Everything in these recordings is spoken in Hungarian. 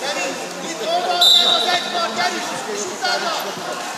Gyerünk, itt oldal, ez az egy part, gyerünk, és utána!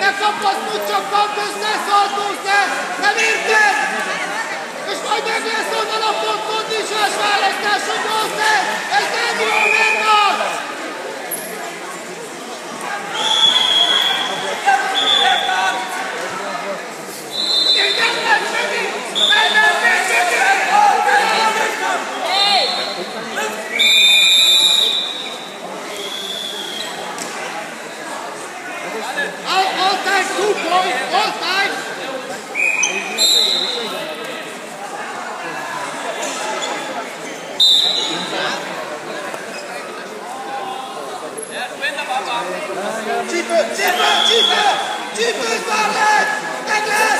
Ne kapaszkodj, csak kapd össze, szaltózz le! Nem érted? És majd meg lesz onnan a pont kondíciós választás, peux, tu peux, tu peux, tu peux, Barrette, la glace